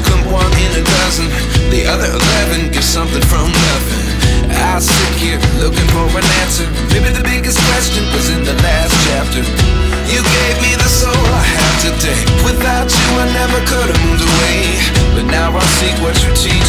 Come one in a dozen. The other eleven get something from nothing. I sit here looking for an answer. Maybe the biggest question was in the last chapter. You gave me the soul I. Without you, I never could have moved away. But now I see what you teach.